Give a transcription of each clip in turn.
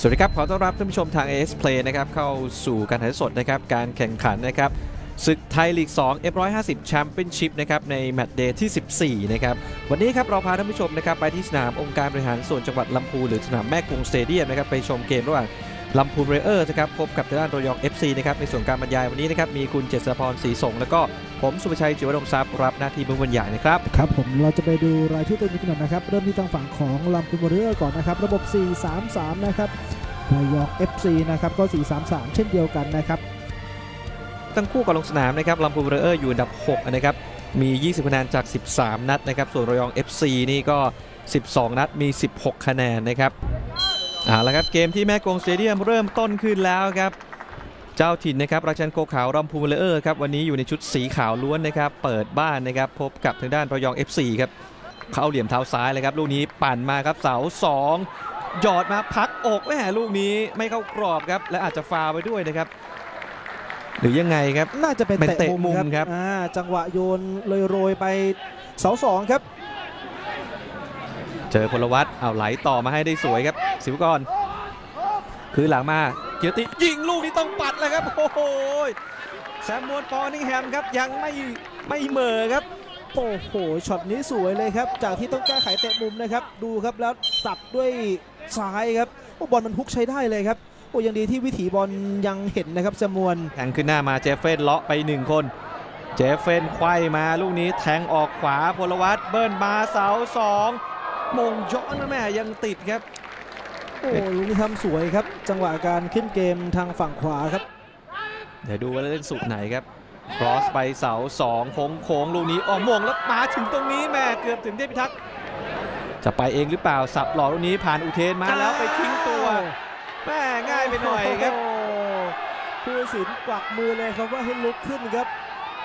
สวัสดีครับ ขอต้อนรับท่านผู้ชมทาง AIS Play นะครับเข้าสู่การถ่ายทอดสดนะครับการแข่งขันนะครับศึกไทยลีก 2 M-150 Championship นะครับใน matchday ที่ 14 นะครับ วันนี้ครับเราพาท่านผู้ชมนะครับไปที่สนามองค์การบริหารส่วนจังหวัดลำพูนหรือสนามแม่กวงสเตเดียมนะครับไปชมเกมระหว่างลำพูนวอริเออร์นะครับพบกับทางด้านรอยอง FC นะครับในส่วนการบรรยายวันนี้นะครับมีคุณเจษฎาพรศรีสงแล้วก็ผมสุภชัยจิวดมทรัพย์รับหน้าที่มือบรรยายนะครับครับผมเราจะไปดูรายชื่อตัวนี้กันหน่อยนะครับเริ่มที่ทางฝั่งของลำพูนวอริเออร์ก่อนนะครับระบบ 4-3-3 นะครับ ระยอง FC นะครับก็ 4-3-3 เช่นเดียวกันนะครับทั้งคู่ก่อนลงสนามนะครับลำพูนเรเออร์อยู่อันดับ 6 นะครับ มี 20 คะแนนจาก 13 นัดนะครับ ส่วนระยอง FC นี่ก็ 12 นัดมี 16 คะแนนนะครับเอาละครับเกมที่แม่กงสเตเดียมเริ่มต้นขึ้นแล้วครับ เจ้าถิ่นนะครับราชันโกขาวลำพูนเรเออร์ครับวันนี้อยู่ในชุดสีขาวล้วนนะครับเปิดบ้านนะครับพบกับทางด้านระยอง FC ครับเข้าเหลี่ยมเท้าซ้ายเลยครับลูกนี้ปั่นมาครับเสาสอง หยอดมาพักอกแหมลูกนี้ไม่เข้ากรอบครับ และอาจจะฟาวไปด้วยนะครับ หรือยังไงครับ น่าจะเป็นเป็นเตะเตะมุมมุมครับครับอ่าจังหวะโยนเลยโรยไปเสาสองครับ เจอพลวัตเอาไหลต่อมาให้ได้สวยครับ สิวกรคือหลังมาเกียรติยิงลูกนี้ต้องปัดแล้วครับโอ้โหแซมมวนปอนิงแฮมครับยังไม่ไม่เหมอครับโอ้โห ช็อตนี้สวยเลยครับ จากที่ต้องแก้ไขเตะมุมนะครับ ดูครับแล้วสับด้วย ซ้ายครับโอ้บอลมันฮุกใช้ได้เลยครับโอ้ยังดีที่วิถีบอลยังเห็นนะครับจำนวนแทงขึ้นหน้ามาเจฟเฟนเลาะไปหนึ่งคน เจฟเฟนไขว้มาลูกนี้แทงออกขวาพลวัตเบิ้ลมาเสาสองโหม่งย้อนนะแหมยังติดครับ โอ้ลูกนี้ทำสวยครับ จังหวะการขึ้นเกมทางฝั่งขวาครับ เดี๋ยวดูว่าเล่นสุดไหนครับครอสไปเสาสองโค้งโค้งลูกนี้ออกมงแล้วมาถึงตรงนี้แม่เกือบถึงเทพิทักษ์ จะไปเองหรือเปล่าสับหล่อลูกนี้ผ่านอุเทนมาแล้วไปทิ้งตัวแม่ง่ายไปหน่อยครับโอ้ผู้ตัดสินกวักมือเลยครับว่าให้ลุกขึ้นครับ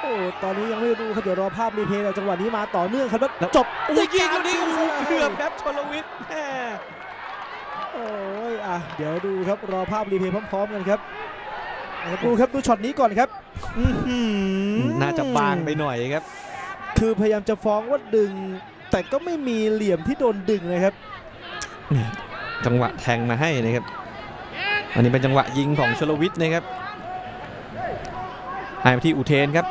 โอ้ตอนนี้ยังไม่รู้ครับเดี๋ยวรอภาพรีเพลย์แต่จังหวะนี้มาต่อเนื่องครับแล้วจบอุ้ยยิงลูกนี้ด้โอ้วโหการเกือบครับชลวิทย์แม่โอ้ยอะเดี๋ยวดูครับรอภาพรีเพลย์พร้อมๆกันครับนะครับดูครับดูช็อตนี้ก่อนครับอื้อหือน่าจะบางไปหน่อยครับ คือพยายามจะฟ้องว่าดึง แต่ก็ไม่มีเหลี่ยมที่โดนดึงนะครับจังหวะแทงมาให้นะครับ อันนี้เป็นจังหวะยิงของชลวิทย์นะครับให้มาที่อุเทนครับ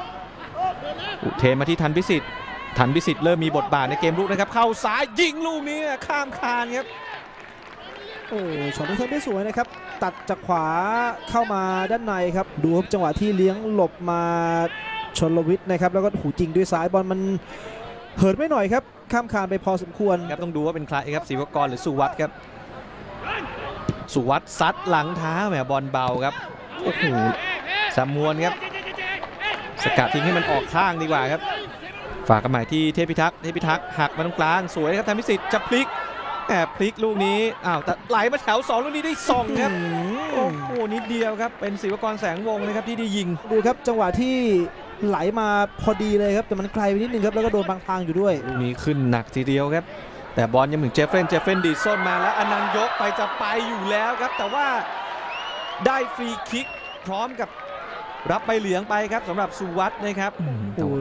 อุเทนมาที่ทันพิสิทธิ์ทันพิสิทธิ์เริ่มมีบทบาทในเกมรุกนะครับ เข้าซ้ายยิงลูกนี้ข้ามคานครับโอ้ช็อตนี้ทำได้สวยนะครับ ตัดจากขวาเข้ามาด้านในครับ ดูครับจังหวะที่เลี้ยงหลบมาชนลวิทย์นะครับ แล้วก็หูจริงด้วยซ้ายบอลมัน เหินไม่หน่อยครับข้ามคานไปพอสมควรครับต้องดูว่าเป็นใครครับศิวกรหรือสุวัตครับ สุวัตซัดหลังเท้าแหมบอลเบาครับโอ้โหสามวนครับ สกัดทิ้งให้มันออกข้างดีกว่าครับ ฝากกันใหม่ที่เทพิทักษ์เทพิทักษ์หักมาตรงกลางสวยครับทำพิสิทธิ์จะพลิกแอบพลิกลูกนี้อ้าวแต่ไหลมาแถวสองลูกนี้ได้ส่องครับโอ้โหนิดเดียวครับเป็นศิวกรแสงวงศ์นะครับที่ได้ยิงดูครับจังหวะที่ ไหลมาพอดีเลยครับแต่มันไกลไปนิดนึงครับแล้วก็โดนบางทางอยู่ด้วยลูกนี้ขึ้นหนักทีเดียวครับ แต่บอลยังถึงเจฟเฟนเจฟเฟนดีดส้นมาแล้วอนันต์ยกไปจะไปอยู่แล้วครับ แต่ว่าได้ฟรีคิกพร้อมกับรับใบเหลืองไปครับสำหรับสุวัตนะครับอืมแต่ว่า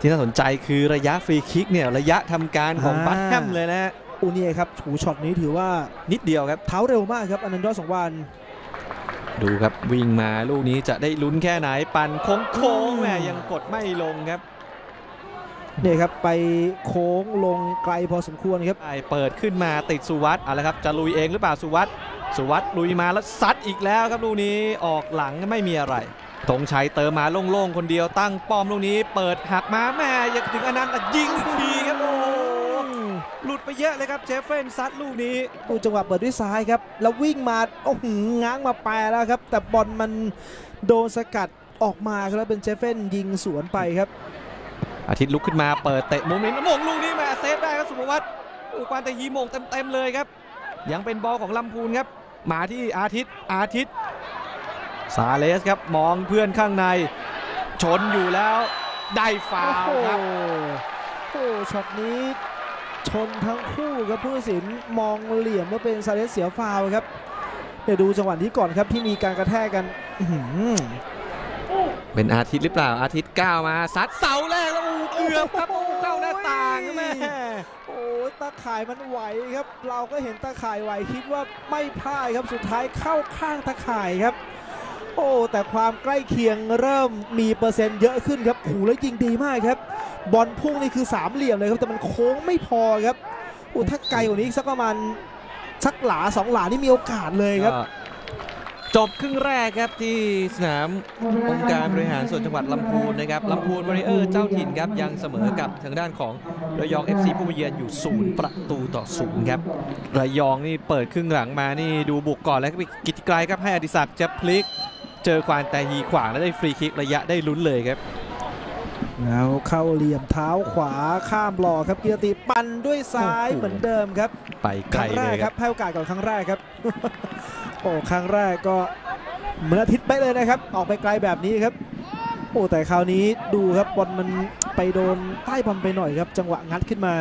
ที่น่าสนใจคือระยะฟรีคิกเนี่ยระยะทำการของอ่าเบคแฮมเลยนะฮะอูเนี่ยครับหูช็อตนี้ถือว่านิดเดียวครับเท้าเร็วมากครับอนันต์ยอดสังวาลย์ ดูครับวิ่งมาลูกนี้จะได้ลุ้นแค่ไหนปั่นโค้งโค้งอืมแหมยังกดไม่ลงครับเนี่ยครับไปโค้งลงไกลพอสมควรครับไอเปิดขึ้นมาติดสุวัตเอาละครับจะลุยเองหรือเปล่าสุวัตสุวัตลุยมาแล้วซัดอีกแล้วครับลูกนี้ออกหลังไม่มีอะไรธงชัยเติมมาโล่งๆคนเดียวตั้งป้อมลูกนี้ เปิดหักมาแหมยังถึงอนันต์อะยิงอีกทีครับโอ้โหหลุด ไปเยอะเลยครับเจฟเฟนซัดลูกนี้ดูจังหวะเปิดด้วยซ้ายครับ แล้ววิ่งมาโอ้โหง้างมาแปรแล้วครับ แต่บอลมันโดนสกัดออกมาครับแล้วเป็นเจฟเฟนยิงสวนไปครับ อาทิตย์ลุกขึ้นมาเปิดเตะมุมนี้โหม่งลูกนี้มาเซฟได้ครับสุภวัตโอ้ควานแต่ยีมงเต็มๆเลยครับ ยังเป็นบอลของลำพูนครับ มาที่อาทิตย์อาทิตย์ซาเลสครับมองเพื่อนข้างใน ชนอยู่แล้วได้ฟาโอ้วโหครับโอ้โหช็อตนี้ ชนทั้งคู่ครับผู้ตัดสินมองเหลี่ยมว่าเป็นซาเลสเสียฟาวล์ครับเดี๋ยวดูจังหวะนี้ก่อนครับที่มีการกระแทกกันอื้อหือเป็นอาทิตย์หรือเปล่าอาทิตย์ก้าวมาซัดเสาแรกแล้วโอ้เกือบครับโอ้เข้าหน้าต่างแม่โอ้ยตาข่ายมันไหวครับ เราก็เห็นตาข่ายไหวคิดว่าไม่พลาดครับสุดท้ายเข้าข้างตาข่ายครับ โอ้แต่ความใกล้เคียงเริ่มมีเปอร์เซ็นต์เยอะขึ้นครับหูแล้วยิงดีมากครับ บอลพุ่งนี่คือสามเหลี่ยมเลยครับแต่มันโค้งไม่พอครับโอ้ถ้าไกลกว่านี้อีกสักประมาณสักหลาสองหลานี่มีโอกาสเลยครับ จบครึ่งแรกครับที่สนามองค์การบริหารส่วนจังหวัดลำพูนนะครับลำพูนบริเออร์เจ้าถิ่นครับยังเสมอกับทางด้านของระยอง FC ผู้มเยือนอยู่ศูนย์ประตูต่อศูนย์ครับระยองนี่เปิดครึ่งหลังมานี่ดูบุกก่อนแล้วก็ไปกิตติไกรครับให้อดิศักดิ์จะพลิก เจอควานแต่ฮีขวางแล้วได้ฟรีคิกระยะได้ลุ้นเลยครับ แล้วเข้าเหลี่ยมเท้าขวาข้ามหลอกครับกีรติปั่นด้วยซ้ายโอ้โหเหมือนเดิมครับ ไปคไกลรั้งแรเลกยคครัรับบให้โอกาสก่อนครั้งแรกครับโอ้ครั้งแรกก็เหมือนอาทิตย์ไปเลยนะครับ ออกไปไกลแบบนี้ครับ โอ้แต่คราวนี้ดูครับบอลมันไปโดนใต้บอลไปหน่อยครับ จังหวะงัดขึ้นมา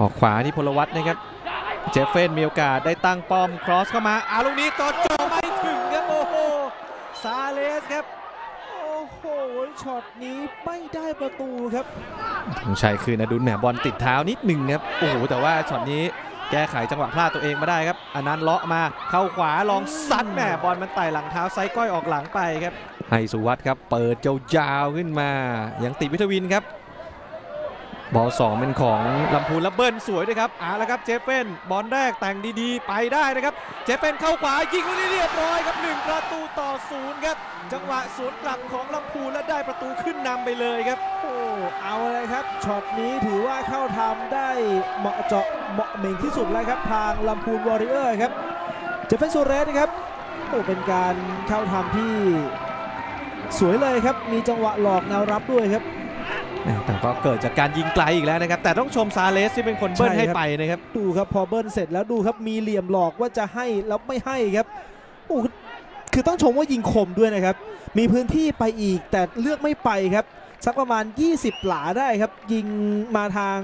ออกขวาที่พลวัตนะครับ เจฟเฟนมีโอกาสได้ตั้งป้อม cross เข้ามาอาลูกนี้ก็จ่อไม่ถึงครับโอ้โหซาเลสครับ โอ้โหช็อตนี้ไม่ได้ประตูครับธงชัยคืนอดุลแหมบอลติดเท้านิดหนึ่งครับโอ้โหแต่ว่าช็อตนี้แก้ไขจังหวะพลาดตัวเองมาได้ครับอันนั้นเลาะมาเข้าขวาลองซัดแหมบอลมันไต่หลังเท้าไซด์ก้อยออกหลังไปครับให้สุวัตครับเปิดยาวๆขึ้นมายังติดวิทวินครับ บอลสองเป็นของลำพูนแล้วเบิ้ลสวยด้วยครับเอาละครับเจฟเฟนบอลแรกแต่งดีๆ ไปได้นะครับ เจฟเฟนเข้าขวายิงลูกนี้เรียบร้อยครับหนึ่งประตูต่อศูนย์ครับ จังหวะสวนกลับของลำพูนและได้ประตูขึ้นนำไปเลยครับ โอ้เอาเลยครับช็อตนี้ถือว่าเข้าทำได้เหมาะเจาะเหมาะเหม่งที่สุดแล้วครับทางลำพูนวอริเออร์ครับเจฟเฟนโซเรสนะครับโอ้เป็นการเข้าทำที่สวยเลยครับมีจังหวะหลอกแนวรับด้วยครับ แต่ก็เกิดจากการยิงไกลอีกแล้วนะครับ แต่ต้องชมซาเลสที่เป็นคนเบิ้ลใช่ให้ครับไปนะครับ ดูครับพอเบิ้ลเสร็จแล้วดูครับมีเหลี่ยมหลอกว่าจะให้แล้วไม่ให้ครับโอ้คือต้องชมว่ายิงคมด้วยนะครับ มีพื้นที่ไปอีกแต่เลือกไม่ไปครับ สักประมาณ 20 หลาได้ครับ ยิงมาทาง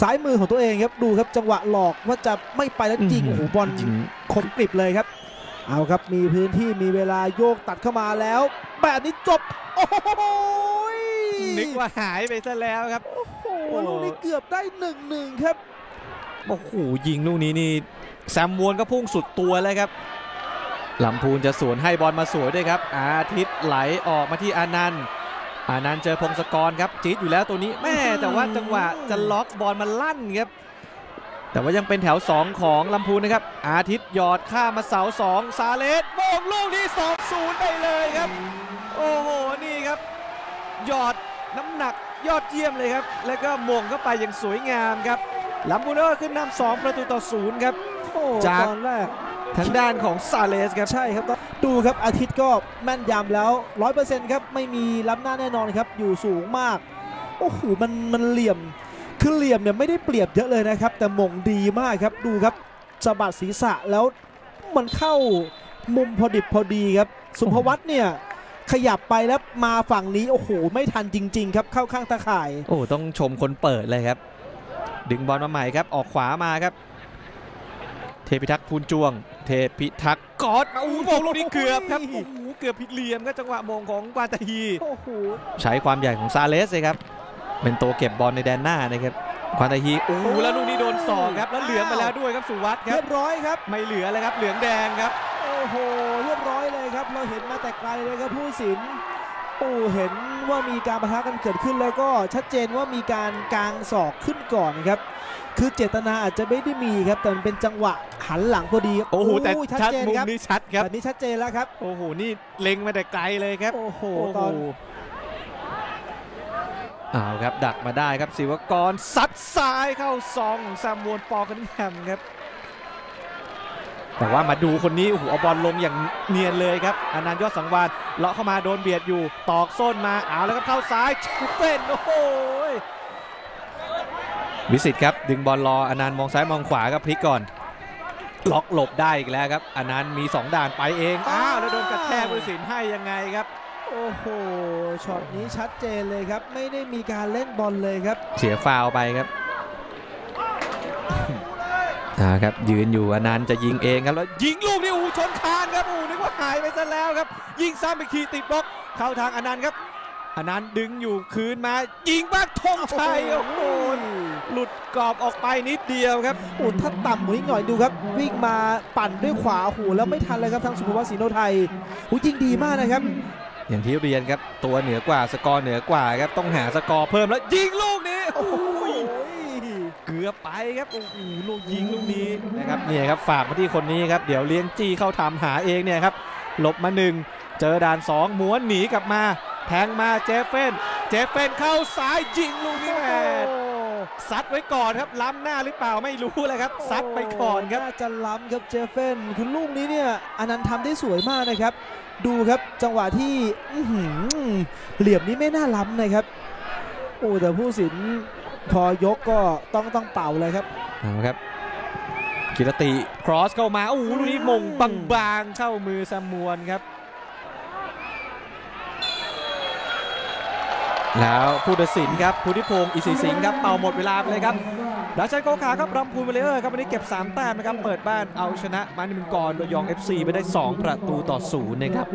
ซ้ายมือของตัวเองครับดูครับจังหวะหลอกว่าจะไม่ไปแล้วยิงอื้อหืโอ้อโหบอลยิงคมกริบเลยครับ เอาครับมีพื้นที่มีเวลาโยกตัดเข้ามาแล้วแบบนี้จบโอ้โห นึกว่าหายไปซะแล้วครับ โอ้โหลูกนี้เกือบได้หนึ่งหนึ่งครับ โอ้โหยิงลูกนี้นี่แซมวอนก็พุ่งสุดตัวเลยครับลำพูนจะสวนให้บอลมาสวยด้วยครับ อาทิตย์ไหลออกมาที่อานันต์อานันต์เจอพงศกรครับจี๊ดอยู่แล้วตัวนี้แม่แต่ว่าจังหวะจะล็อกบอลมันลั่นครับ แต่ว่ายังเป็นแถว 2 ของลำพูนนะครับ อาทิตย์หยอดข้ามมาเสาสองซาเลสโมงลูกที่2 0ไปเลยครับ โอ้โหนี่ครับ หยอด น้ำหนักยอดเยี่ยมเลยครับ แล้วก็มงเข้าไปอย่างสวยงามครับลำพูนก็ขึ้นนำสองประตูต่อศูนย์ครับโอ้จากตอนแรกทางด้านของซาเลสครับ ใช่ครับ ดูครับอาทิตย์ก็แม่นยำแล้ว 100%ครับ ไม่มีล้ำหน้าแน่นอนครับ อยู่สูงมาก โอ้โห มันมันเหลี่ยม คือเหลี่ยมเนี่ยไม่ได้เปรียบเยอะเลยนะครับ แต่หมงดีมากครับ ดูครับสะบัดศีรษะแล้วมันเข้ามุมพอดิบพอดีครับ สุภวัตเนี่ย ขยับไปแล้วมาฝั่งนี้โอ้โหไม่ทันจริง ๆ ครับเข้าข้างตาข่าย โอ้ต้องชมคนเปิดเลยครับ ดึงบอลมาใหม่ครับออกขวามาครับ เทพิทักษ์พูนจวง เทพิทักษ์กอดมาอู้โมงลูกนี้เกือบครับโอ้โหเกือบผิดเหลี่ยมครับจังหวะมงของกวานตาฮีโอ้โหใช้ความใหญ่ของซาเลสเลยครับเป็นตัวเก็บบอลในแดนหน้านะครับควานตาฮีโอ้โหแล้วลูกนี้โดนสองครับแล้วเหลืองไปแล้วด้วยครับสุวัสด์คเรีรัยบบร้อยครับ ไม่เหลือเลยครับเหลืองแดงครับโอ้โห ครับเราเห็นมาแต่ไกลเลยครับผู้สินโอ้เห็นว่ามีการประทะกันเกิดขึ้นแล้วก็ชัดเจนว่ามีการกางศอกขึ้นก่อนครับคือเจตนาอาจจะไม่ได้มีครับแต่มันเป็นจังหวะหันหลังพอดีครับโอ้โหแต่ชัดชัดเจนมุมครับนี้ชัดครับแบบนี้ชัดเจนแล้วครับโอ้โหนี่เล็งมาแต่ไกลเลยครับโอ้โหโอ้ตโหอนเอาครับดักมาได้ครับศิวกรซัดซ้ายเข้าซองแซมมวนปอกันแฮมครับ แต่ว่ามาดูคนนี้โอ้โหเอาบอลลงอย่างเนียนเลยครับอนันต์ยอดสังวาลย์เลาะเข้ามาโดนเบียดอยู่ตอกส้นมาเอาแล้วก็เข้าซ้ายชิเฟ้นโอ้โหวิสิตครับดึงบอลรออนันต์มองซ้ายมองขวาครับพลิกก่อนล็อกหลบได้อีกแล้วครับอนันต์มี 2 ด่านไปเองอ้าวแล้วโดนกระแทกวิสิตให้ยังไงครับโอ้โหช็อตนี้ชัดเจนเลยครับ ไม่ได้มีการเล่นบอลเลยครับ เสียฟาวล์ไปครับอ่าครับยืนอยู่อนันต์จะยิงเองครับแล้วยิงลูกนี่อูชนคานครับอูนึกว่าหายไปซะแล้วครับ ยิงซ้ำอีกทีติดบล็อกเข้าทางอนันต์ครับอนันต์ดึงอยู่คืนมายิงบ้างธงชัยโอ้โหหลุดกรอบออกไปนิดเดียวครับโอ้ถ้าต่ำกว่านี้หน่อยดูครับ วิ่งมาปั่นด้วยขวาโอ้โหูแล้วไม่ทันเลยครับทางสุภวัฒน์ศรีโนไทยหูยิงดีมากนะครับอย่างที่เรียนครับตัวเหนือกว่าสกอร์เหนือกว่าครับต้องหาสกอร์เพิ่มแล้วยิงลูกนี้โอ้ย เกือบไปครับโอ้โหลูกยิงลูกนี้นะครับเนี่ยครับฝากมาที่คนนี้ครับเดี๋ยวเลี้ยงจี้เข้าทำหาเองเนี่ยครับหลบมาหนึ่งเจอด่านสองม้วนหนีกลับมา แทงมาเจฟเฟนเจฟเฟนเข้าซ้ายยิงลูกนี้แหมซัดไว้ก่อนครับล้ำหน้าหรือเปล่าไม่รู้เลยครับซัดไปก่อนครับน่าจะล้ำครับเจฟเฟนคือลูกนี้เนี่ยอนันต์ทำได้สวยมากนะครับ ดูครับจังหวะที่อื้อหือเหลี่ยมนี้ไม่น่าล้ำนะครับโอ้แต่ผู้ตัดสิน พอยกก็ต้องต้องเป่าเลยครับเอาครับกีรติ cross เข้ามาโอ้โหลูกนี้โหม่งบางๆเข้ามือสมวนครับ แล้วผู้ตัดสินครับพุทธิพงศ์อิสิสิงห์ครับเป่าหมดเวลาไปเลยครับราชันโคขาวครับลำพูนวอริเออร์ครับวันนี้เก็บ 3 แต้มนะครับ เปิดบ้านเอาชนะมานิมกรโดยยอง FC ไปได้ 2 ประตูต่อศูนย์นะครับ